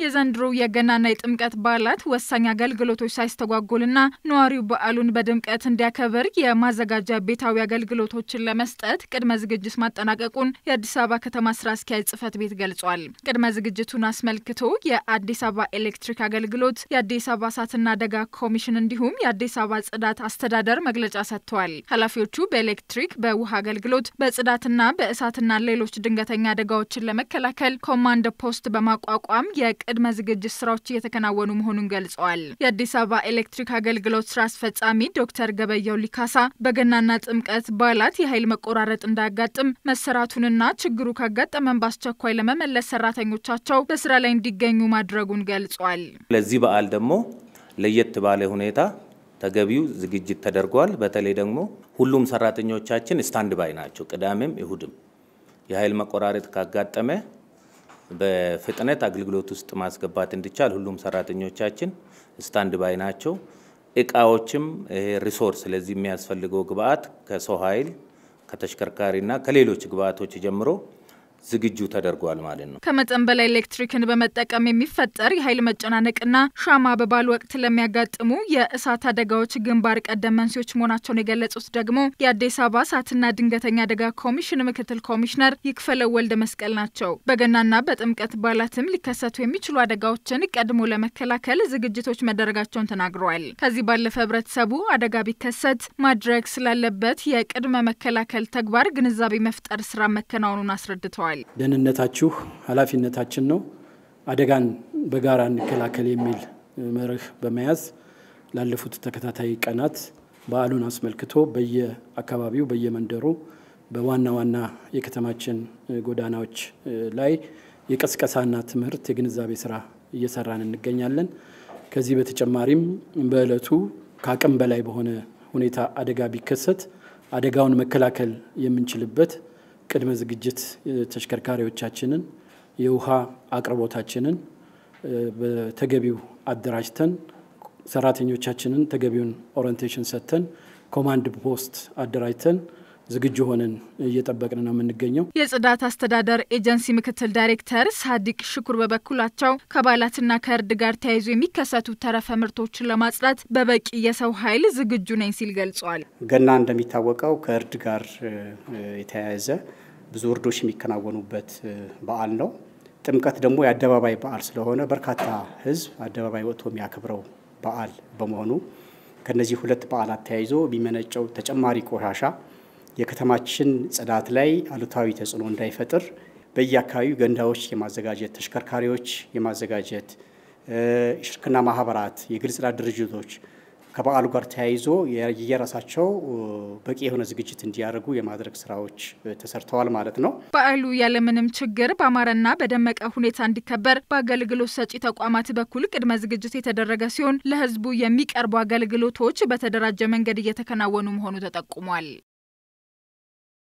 የዘንድሮ የገናና የጥምቀት በዓላት ወሳኝ አገልግሎቶች ሳይስተጓጎልና ነዋሪው በዓሉን በድምቀት እንዲያከብር የማዘጋጃ ቤታዊ አገልግሎቶችን ለመስጠት ቅድመ ዝግጅት ማጠናቀቁን የአዲስ አበባ ከተማ ስራ አስኪያጅ ጽህፈት ቤት ገልጿል። ቅድመ ዝግጅቱን አስመልክቶ የአዲስ አበባ ኤሌክትሪክ አገልግሎት፣ የአዲስ አበባ እሳትና አደጋ ኮሚሽን እንዲሁም የአዲስ አበባ ጽዳት አስተዳደር መግለጫ ሰጥተዋል። ኃላፊዎቹ በኤሌክትሪክ፣ በውሃ አገልግሎት፣ በጽዳትና በእሳትና ሌሎች ድንገተኛ አደጋዎችን ለመከላከል ኮማንድ ፖስት በማቋቋም ቅድመ ዝግጅት ስራዎች እየተከናወኑ መሆኑን ገልጸዋል። የአዲስ አበባ ኤሌክትሪክ አገልግሎት ስራ አስፈጻሚ ዶክተር ገበየው ሊካሳ በገናና ጥምቀት በዓላት የኃይል መቆራረጥ እንዳያጋጥም መሰራቱንና ችግሩ ካጋጠመን በአስቸኳይ ለመመለስ ሰራተኞቻቸው በስራ ላይ እንዲገኙ ማድረጉን ገልጿል። ለዚህ በዓል ደግሞ ለየት ባለ ሁኔታ ተገቢው ዝግጅት ተደርጓል። በተለይ ደግሞ ሁሉም ሰራተኞቻችን stand by ናቸው። ቅዳሜም እሁድም የኃይል መቆራረጥ ካጋጠመ በፍጥነት አገልግሎት ውስጥ ማስገባት እንዲቻል ሁሉም ሰራተኞቻችን stand by ናቸው። እቃዎችም resource ስለዚህ የሚያስፈልገው ግብአት ከሰው ኃይል ከተሽከርካሪና ከሌሎች ግብአቶች ጀምሮ ዝግጁ ተደርጓል ማለት ነው። ከመጠን በላይ ኤሌክትሪክን በመጠቀም የሚፈጠር የኃይል መጨናነቅና ሻማ በበዓል ወቅት ለሚያጋጥሙ የእሳት አደጋዎች ግንባር ቀደም መንስኤዎች መሆናቸውን የገለጹት ደግሞ የአዲስ አበባ እሳትና ድንገተኛ አደጋ ኮሚሽን ምክትል ኮሚሽነር ይክፈለው ወልደ መስቀል ናቸው። በገናና በጥምቀት በዓላትም ሊከሰቱ የሚችሉ አደጋዎችን ቀድሞ ለመከላከል ዝግጅቶች መደረጋቸውን ተናግረዋል። ከዚህ ባለፈ ህብረተሰቡ አደጋ ቢከሰት ማድረግ ስላለበት የቅድመ መከላከል ተግባር ግንዛቤ መፍጠር ስራ መከናወኑን አስረድተዋል። ደህንነታችሁ ኃላፊነታችን ነው፣ አደጋን በጋራ እንከላከል የሚል መርህ በመያዝ ላለፉት ተከታታይ ቀናት በዓሉን አስመልክቶ በየአካባቢው በየመንደሩ በዋና ዋና የከተማችን ጎዳናዎች ላይ የቀስቀሳና ትምህርት የግንዛቤ ስራ እየሰራን እንገኛለን። ከዚህ በተጨማሪም በዕለቱ ከአቅም በላይ በሆነ ሁኔታ አደጋ ቢከሰት አደጋውን መከላከል የምንችልበት ቅድመ ዝግጅት ተሽከርካሪዎቻችንን የውሃ አቅርቦታችንን በተገቢው አደራጅተን ሰራተኞቻችንን ተገቢውን orientation ሰጥተን ኮማንድ ፖስት አደራጅተን ዝግጁ ሆነን እየጠበቅን ነው የምንገኘው። የጽዳት አስተዳደር ኤጀንሲ ምክትል ዳይሬክተር ሳዲቅ ሽኩር በበኩላቸው ከበዓላትና ከእርድ ጋር ተያይዞ የሚከሰቱ ተረፈ ምርቶችን ለማጽዳት በበቂ የሰው ኃይል ዝግጁ ነኝ ሲል ገልጿል። ገና እንደሚታወቀው ከእርድ ጋር የተያያዘ ብዙ እርዶች የሚከናወኑበት በዓል ነው። ጥምቀት ደግሞ የአደባባይ በዓል ስለሆነ በርካታ ሕዝብ አደባባይ ወጥቶ የሚያከብረው በዓል በመሆኑ ከነዚህ ሁለት በዓላት ተያይዞ የሚመነጨው ተጨማሪ ቆሻሻ የከተማችን ጽዳት ላይ አሉታዊ ተጽዕኖ እንዳይፈጥር በየአካባቢው ገንዳዎች የማዘጋጀት ተሽከርካሪዎች የማዘጋጀት የሽርክና ማህበራት፣ የግል ጽዳት ድርጅቶች ከበዓሉ ጋር ተያይዞ የየራሳቸው በቂ የሆነ ዝግጅት እንዲያደርጉ የማድረግ ስራዎች ተሰርተዋል ማለት ነው። በዓሉ ያለምንም ችግር በአማረና በደመቀ ሁኔታ እንዲከበር በአገልግሎት ሰጪ ተቋማት በኩል ቅድመ ዝግጅት የተደረገ ሲሆን ለህዝቡ የሚቀርቡ አገልግሎቶች በተደራጀ መንገድ እየተከናወኑ መሆኑ ተጠቁሟል።